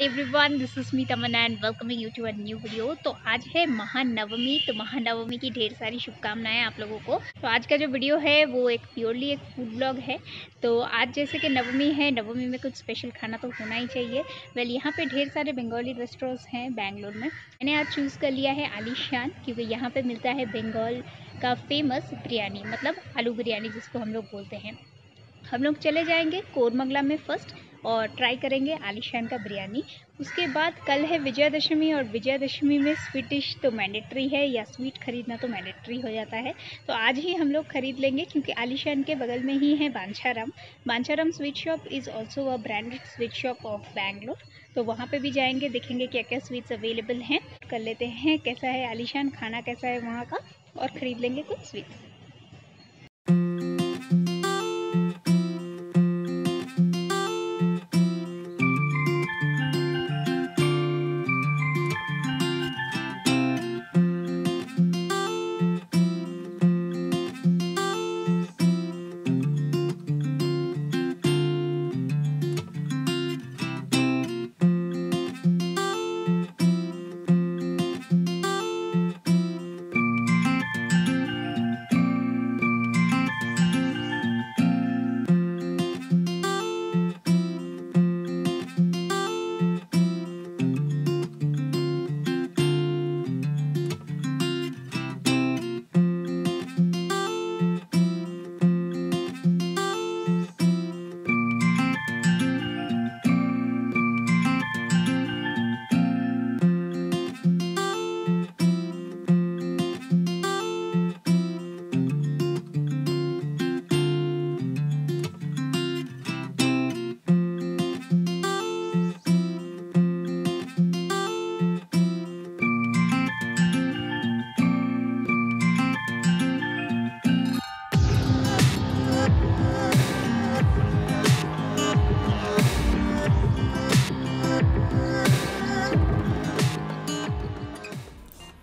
Everyone this is me Tamanna and welcoming you to a new video तो आज है महानवमी तो महानवमी की ढेर सारी शुभकामनाएँ आप लोगों को। तो आज का जो वीडियो है, वो एक प्योरली एक फ़ूड ब्लॉग है। तो आज जैसे कि नवमी है, नवमी में कुछ स्पेशल खाना तो होना ही चाहिए। वेल यहाँ पे ढेर सारे बंगाली रेस्टोरेंट्स हैं बैंगलोर में। मैंने आज चूज़ कर लिया है आलिशान क्योंकि यहाँ पर मिलता है बंगाल का फ़ेमस बिरयानी मतलब आलू बिरयानी जिसको हम लोग बोलते हैं। हम लोग चले जाएँगे कोरमंगला में फ़र्स्ट और ट्राई करेंगे आलिशान का बिरयानी। उसके बाद कल है विजयादशमी और विजयादशमी में स्वीट डिश तो मैंडेटरी है या स्वीट खरीदना तो मैंडेटरी हो जाता है। तो आज ही हम लोग खरीद लेंगे क्योंकि आलिशान के बगल में ही है Banchharam. Banchharam sweet shop is also a branded sweet shop of Bangalore तो वहाँ पे भी जाएँगे, देखेंगे क्या क्या स्वीट्स अवेलेबल हैं। कर लेते हैं कैसा है आलिशान, खाना कैसा है वहाँ का और ख़रीद लेंगे कुछ स्वीट्स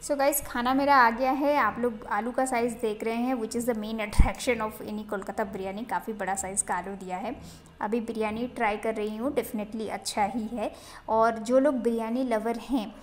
सो so गाइस खाना मेरा आ गया है। आप लोग आलू का साइज़ देख रहे हैं which is the main attraction of any Kolkata biryani काफ़ी बड़ा साइज़ का आलू दिया है। अभी बिरयानी ट्राई कर रही हूँ डेफिनेटली अच्छा ही है। और जो लोग बिरयानी लवर हैं,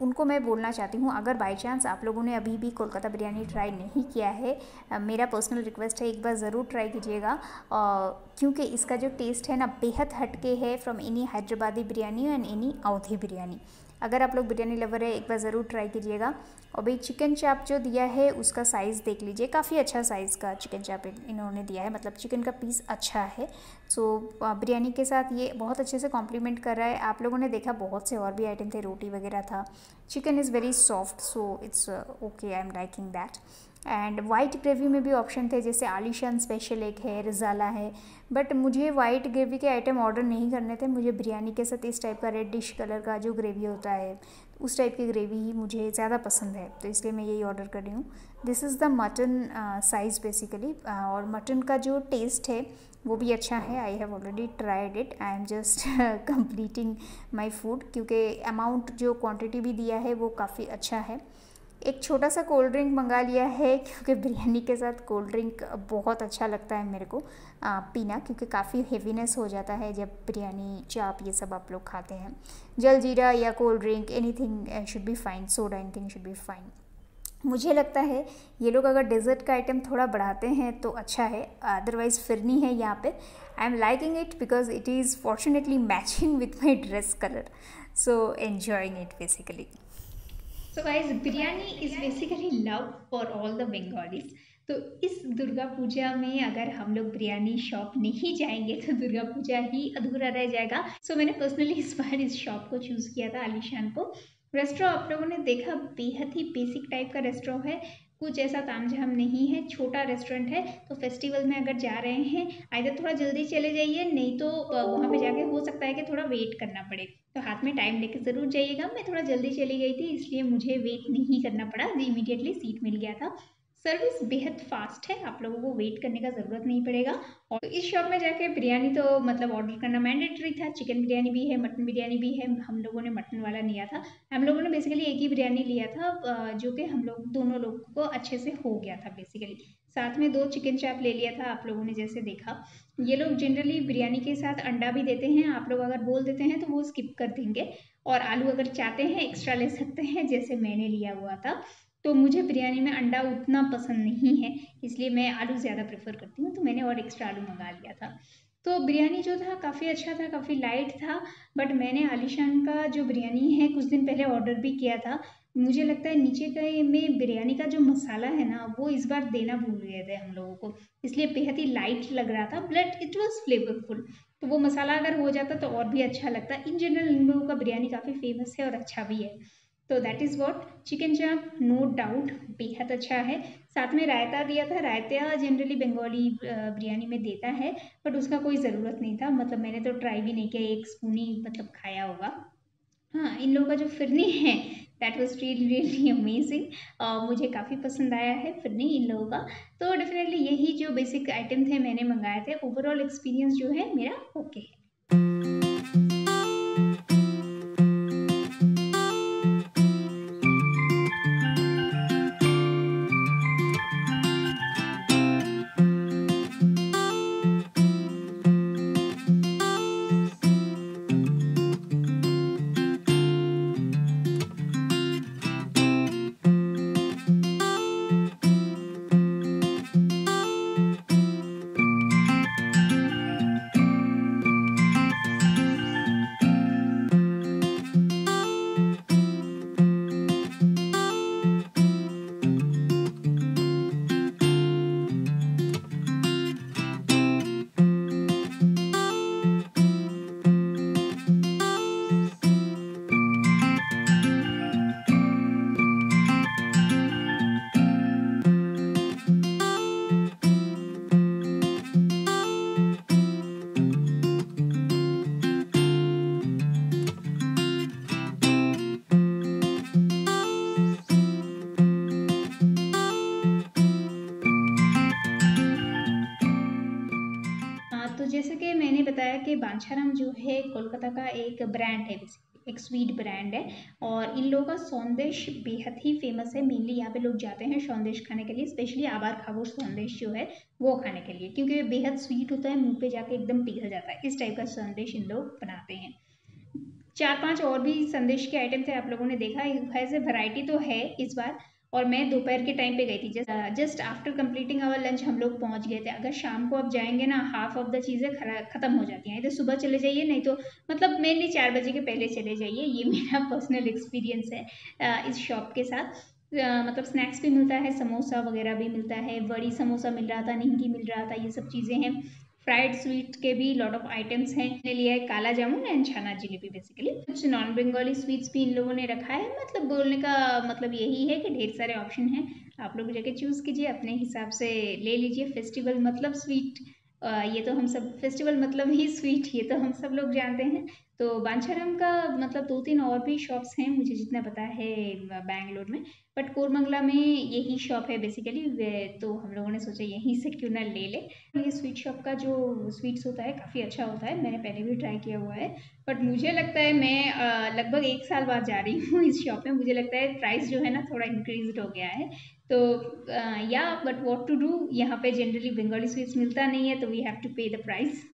उनको मैं बोलना चाहती हूँ, अगर बाई चांस आप लोगों ने अभी भी कोलकाता बिरयानी ट्राई नहीं किया है मेरा पर्सनल रिक्वेस्ट है, एक बार ज़रूर ट्राई कीजिएगा। क्योंकि इसका जो टेस्ट है ना, बेहद हटके है from any Hyderabadi biryani and any Awadhi biryani अगर आप लोग बिरयानी लवर है, एक बार ज़रूर ट्राई कीजिएगा। और भाई चिकन चाप जो दिया है, उसका साइज़ देख लीजिए। काफ़ी अच्छा साइज़ का चिकन चाप इन्होंने दिया है। मतलब चिकन का पीस अच्छा है। सो बिरयानी के साथ ये बहुत अच्छे से कॉम्प्लीमेंट कर रहा है। आप लोगों ने देखा, बहुत से और भी आइटम थे, रोटी वगैरह था। Chicken is very soft so it's okay I am liking that and white gravy में भी ऑप्शन थे, जैसे आलिशान स्पेशल एक है रज़ाला है। बट मुझे वाइट ग्रेवी के आइटम ऑर्डर नहीं करने थे। मुझे बिरयानी के साथ इस टाइप का रेड डिश कलर का जो ग्रेवी होता है, उस टाइप की ग्रेवी ही मुझे ज़्यादा पसंद है। तो इसलिए मैं यही ऑर्डर कर रही हूँ। This is the mutton size basically और मटन का जो टेस्ट है वो भी अच्छा है। I have already tried it I am just completing my food क्योंकि अमाउंट जो क्वान्टिटी भी दिया है वो काफ़ी अच्छा है। एक छोटा सा कोल्ड ड्रिंक मंगा लिया है क्योंकि बिरयानी के साथ कोल्ड ड्रिंक बहुत अच्छा लगता है मेरे को आ, पीना क्योंकि काफ़ी हेवीनेस हो जाता है जब बिरयानी चाप ये सब आप लोग खाते हैं। जल जीरा या cold drink anything should be fine soda anything should be fine मुझे लगता है ये लोग अगर डेजर्ट का आइटम थोड़ा बढ़ाते हैं तो अच्छा है अदरवाइज़ फिरनी है यहाँ पे। I am liking it because it is fortunately matching with my dress colour so enjoying it basically so guys biryani is basically love for all the Bengalis तो इस दुर्गा पूजा में अगर हम लोग बिरयानी शॉप नहीं जाएँगे तो दुर्गा पूजा ही अधूरा रह जाएगा। सो so, मैंने पर्सनली इस बार इस शॉप को चूज़ किया था आलिशान को। रेस्टोरेंट आप लोगों ने देखा बेहद ही बेसिक टाइप का रेस्टोर है। कुछ ऐसा तामझाम नहीं है, छोटा रेस्टोरेंट है तो फेस्टिवल में अगर जा रहे हैं आइधर थोड़ा जल्दी चले जाइए, नहीं तो वहाँ पे जाके हो सकता है कि थोड़ा वेट करना पड़े। तो हाथ में टाइम लेके ज़रूर जाइएगा। मैं थोड़ा जल्दी चली गई थी, इसलिए मुझे वेट नहीं करना पड़ा। इमीडिएटली सीट मिल गया था। सर्विस बेहद फास्ट है, आप लोगों को वेट करने का ज़रूरत नहीं पड़ेगा। और इस शॉप में जाके बिरयानी तो मतलब ऑर्डर करना मैंडेटरी था चिकन बिरयानी भी है मटन बिरयानी भी है, हम लोगों ने मटन वाला लिया था। हम लोगों ने बेसिकली एक ही बिरयानी लिया था जो कि हम लोग, दोनों लोगों को अच्छे से हो गया था बेसिकली साथ में दो चिकन चाप ले लिया था, आप लोगों ने जैसे देखा। ये लोग जनरली बिरयानी के साथ अंडा भी देते हैं, आप लोग अगर बोल देते हैं तो वो स्किप कर देंगे। और आलू अगर चाहते हैं एक्स्ट्रा ले सकते हैं, जैसे मैंने लिया हुआ था। तो मुझे बिरयानी में अंडा उतना पसंद नहीं है, इसलिए मैं आलू ज़्यादा प्रेफर करती हूँ तो मैंने और एक्स्ट्रा आलू मंगा लिया था। तो बिरयानी जो था, काफ़ी अच्छा था, काफ़ी लाइट था बट मैंने आलिशान का जो बिरयानी है, कुछ दिन पहले ऑर्डर भी किया था। मुझे लगता है नीचे के में बिरयानी का जो मसाला है ना, वो इस बार देना भूल गए थे हम लोगों को, इसलिए बेहद ही लाइट लग रहा था बट इट वॉज़ फ्लेवरफुल तो वो मसाला अगर हो जाता तो और भी अच्छा लगता। इन जनरल इन लोगों का बिरयानी काफ़ी फ़ेमस है और अच्छा भी है। तो that is what chicken chop no doubt बेहद अच्छा है। साथ में रायता दिया था, रायता जनरली बंगाली बिरयानी में देता है बट उसका कोई ज़रूरत नहीं था। मतलब मैंने तो ट्राई भी नहीं किया, एक स्पून ही मतलब खाया होगा। हाँ इन लोगों का जो फिरनी है that was really really amazing मुझे काफ़ी पसंद आया है फिरनी इन लोगों का। तो डेफिनेटली यही जो बेसिक आइटम थे मैंने मंगाए थे। ओवरऑल एक्सपीरियंस जो है मेरा ओके है। कि जो है, कोलकाता का एक ब्रांड है एक स्वीट ब्रांड है। और इन लोगों का सौंदेश बेहद ही फ़ेमस है। मेनली यहाँ पे लोग जाते हैं सौंदेश खाने के लिए स्पेशली आबार खाबोश सौंदेश जो है, वो खाने के लिए। क्योंकि बेहद स्वीट होता है, मुँह पे जाके एकदम पिघल जाता है। इस टाइप का संदेश इन लोग बनाते हैं। चार पाँच और भी संदेश के आइटम थे, आप लोगों ने देखा। वैसे वैरायटी तो है इस बार। और मैं दोपहर के टाइम पे गई थी। Just just after completing our lunch हम लोग पहुँच गए थे। अगर शाम को आप जाएँगे ना हाफ़ ऑफ़ द चीज़ें ख़त्म हो जाती हैं। इधर सुबह चले जाइए, नहीं तो मतलब मेनली चार बजे के पहले चले जाइए। ये मेरा पर्सनल एक्सपीरियंस है इस शॉप के साथ। मतलब स्नैक्स भी मिलता है, समोसा वगैरह भी मिलता है। बड़ी समोसा मिल रहा था, निमकी मिल रहा था, ये सब चीज़ें हैं। फ्राइड स्वीट के भी लॉट ऑफ़ आइटम्स हैं लिया है काला जामुन एंड छाना जिलेबी बेसिकली कुछ नॉन बंगाली स्वीट्स भी इन लोगों ने रखा है। मतलब बोलने का मतलब यही है कि ढेर सारे ऑप्शन हैं। आप लोग जाके चूज़ कीजिए, अपने हिसाब से ले लीजिए। फेस्टिवल मतलब स्वीट ये तो हम सब फेस्टिवल मतलब ही स्वीट ये तो हम सब लोग जानते हैं। तो बांछाराम का मतलब दो तीन और भी शॉप्स हैं, मुझे जितना पता है बैंगलोर में। बट कोरमंगला में यही शॉप है बेसिकली तो हम लोगों ने सोचा यहीं से क्यों ना ले ले। ये स्वीट शॉप का जो स्वीट्स होता है, काफ़ी अच्छा होता है, मैंने पहले भी ट्राई किया हुआ है। बट मुझे लगता है मैं लगभग एक साल बाद जा रही हूँ इस शॉप में। मुझे लगता है प्राइस जो है ना थोड़ा इंक्रीज हो गया है। तो या बट वॉट टू डू यहाँ पे जनरली बंगाली स्वीट्स मिलता नहीं है तो we have to pay the price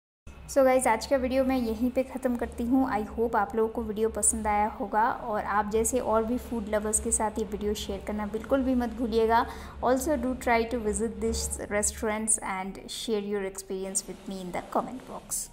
so so guys आज का वीडियो मैं यहीं पे ख़त्म करती हूँ। आई होप आप लोगों को वीडियो पसंद आया होगा और आप जैसे और भी फ़ूड लवर्स के साथ ये वीडियो शेयर करना बिल्कुल भी मत भूलिएगा। Also do try to visit this restaurants and share your experience with me in the comment box